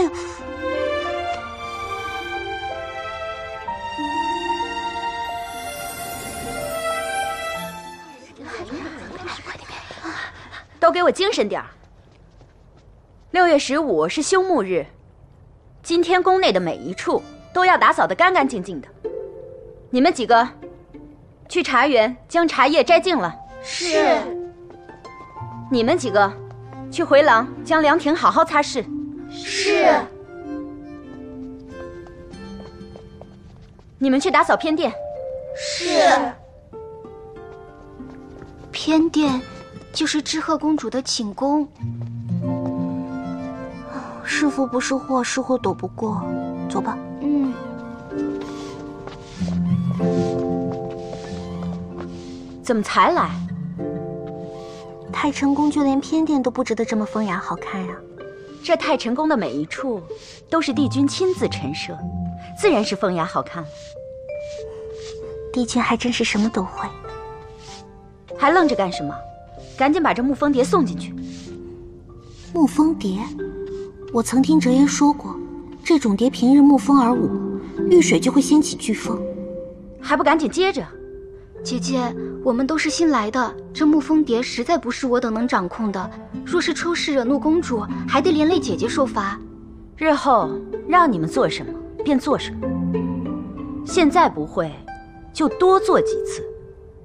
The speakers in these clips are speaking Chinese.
哎呦！都给我精神点儿！六月十五是休沐日，今天宫内的每一处都要打扫得干干净净的。你们几个去茶园将茶叶摘净了。是。你们几个去回廊将凉亭好好擦拭。是。你们去打扫偏殿。是。偏殿。就是知鹤公主的寝宫，是福不是祸，是祸躲不过。走吧。嗯。怎么才来？太晨宫就连偏殿都布置得这么风雅好看呀！这太晨宫的每一处都是帝君亲自陈设，自然是风雅好看。帝君还真是什么都会。还愣着干什么？赶紧把这沐风蝶送进去。沐风蝶，我曾听哲言说过，这种蝶平日沐风而舞，遇水就会掀起飓风，还不赶紧接着？姐姐，我们都是新来的，这沐风蝶实在不是我等能掌控的。若是出事惹怒公主，还得连累姐姐受罚。日后让你们做什么便做什么，现在不会，就多做几次，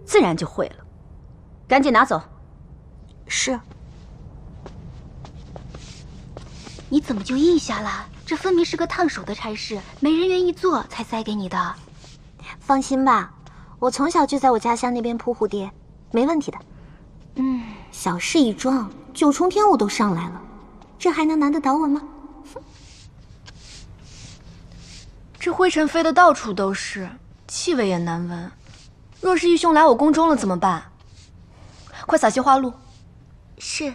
自然就会了。赶紧拿走。是，你怎么就应下了？这分明是个烫手的差事，没人愿意做，才塞给你的。放心吧，我从小就在我家乡那边扑蝴蝶，没问题的。嗯，小事一桩，九重天我都上来了，这还能难得倒我吗？哼！这灰尘飞的到处都是，气味也难闻。若是义兄来我宫中了怎么办？快撒些花露。是。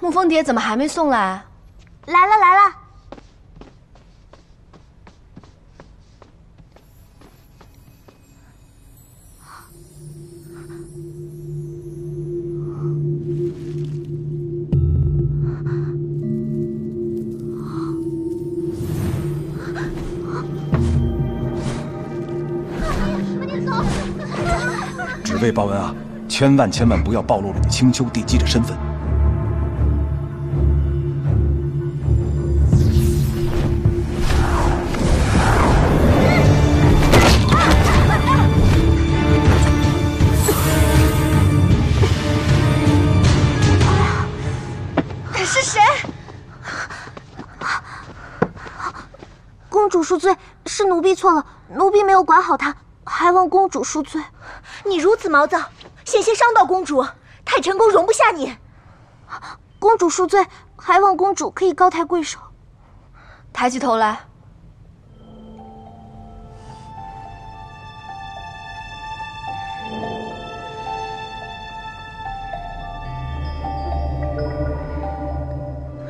沐风蝶怎么还没送来？来了来了。只为报恩啊！千万千万不要暴露了你青丘帝姬的身份。公主恕罪，是奴婢错了，奴婢没有管好她，还望公主恕罪。你如此毛躁，险些伤到公主，太晨宫容不下你。公主恕罪，还望公主可以高抬贵手。抬起头来。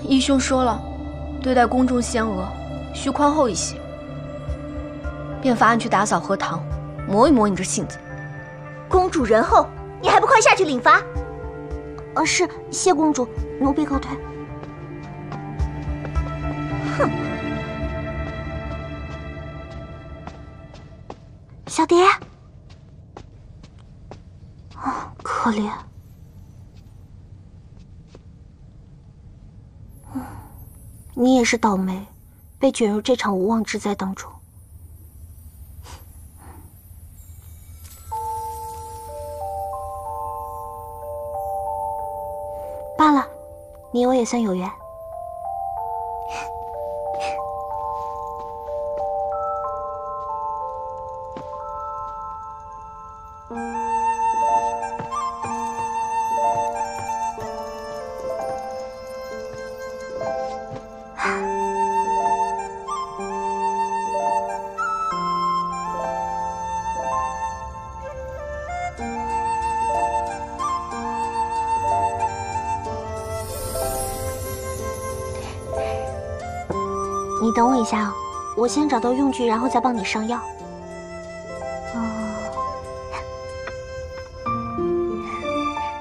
义兄说了，对待宫中仙娥，需宽厚一些。便罚你去打扫荷塘，磨一磨你这性子。公主仁厚，你还不快下去领罚？啊，是谢公主，奴婢告退。哼，小蝶，哦，可怜。嗯，你也是倒霉，被卷入这场无妄之灾当中。罢了，你我也算有缘。你等我一下哦，我先找到用具，然后再帮你上药。哦，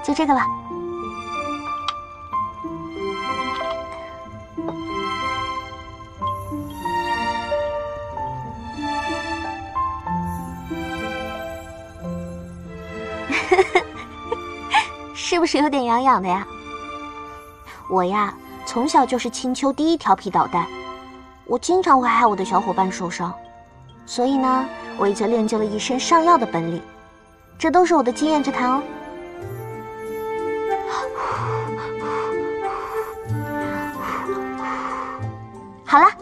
就这个吧。是不是有点痒痒的呀？我呀，从小就是青丘第一调皮捣蛋，我经常会害我的小伙伴受伤，所以呢，我也就练就了一身上药的本领。这都是我的经验之谈哦。好了。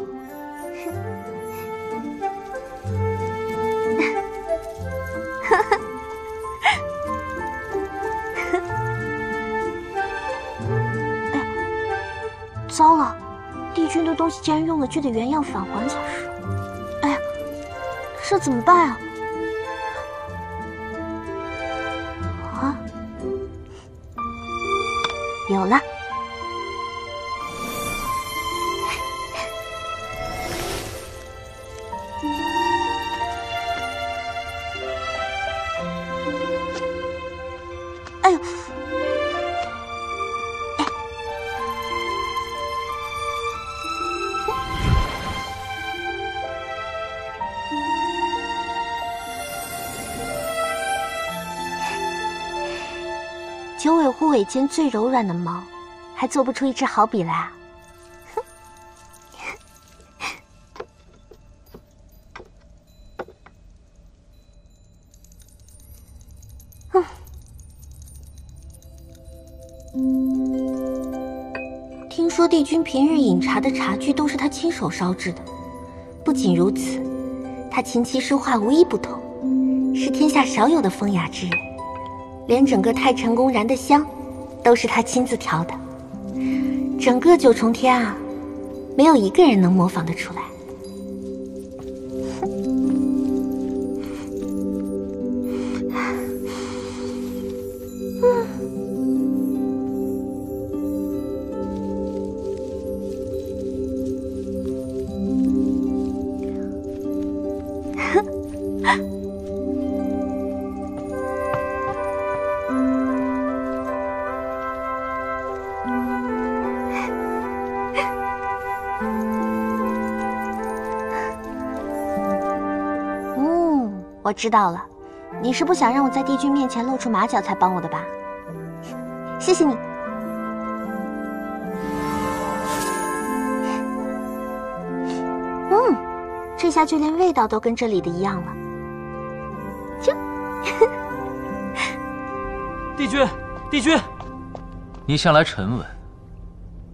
糟了，帝君的东西既然用了就得原样返还才是。哎呀，这怎么办啊？啊，有了。九尾狐尾尖最柔软的毛，还做不出一支好笔来啊！听说帝君平日饮茶的茶具都是他亲手烧制的，不仅如此，他琴棋书画无一不通，是天下少有的风雅之人。连整个太晨宫燃的香，都是他亲自调的。整个九重天啊，没有一个人能模仿得出来。我知道了，你是不想让我在帝君面前露出马脚才帮我的吧？谢谢你。嗯，这下就连味道都跟这里的一样了。就，帝君，帝君，你向来沉稳，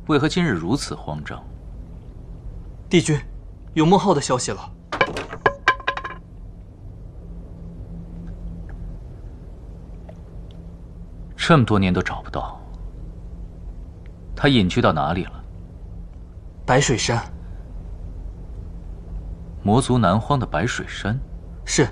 为何今日如此慌张？帝君，有孟浩的消息了。这么多年都找不到，他隐居到哪里了？白水山，魔族南荒的白水山。是。